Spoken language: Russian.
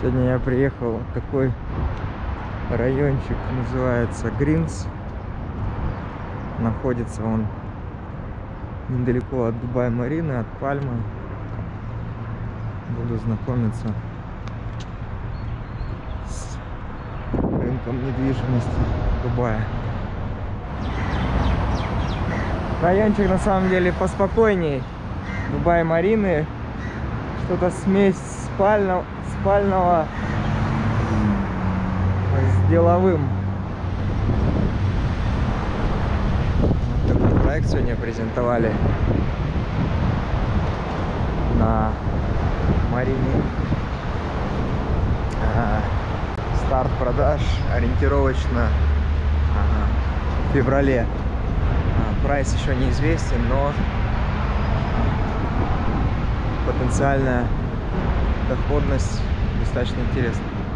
Сегодня я приехал в такой райончик, называется Гринс. Находится он недалеко от Дубай-Марины, от Пальмы. Буду знакомиться с рынком недвижимости Дубая. Райончик на самом деле поспокойней Дубай-Марины. Что-то смесь спального, спального с деловым. Такой проект сегодня презентовали на Марине. Старт продаж ориентировочно в феврале. А, Прайс еще неизвестен, но потенциальная доходность достаточно интересная.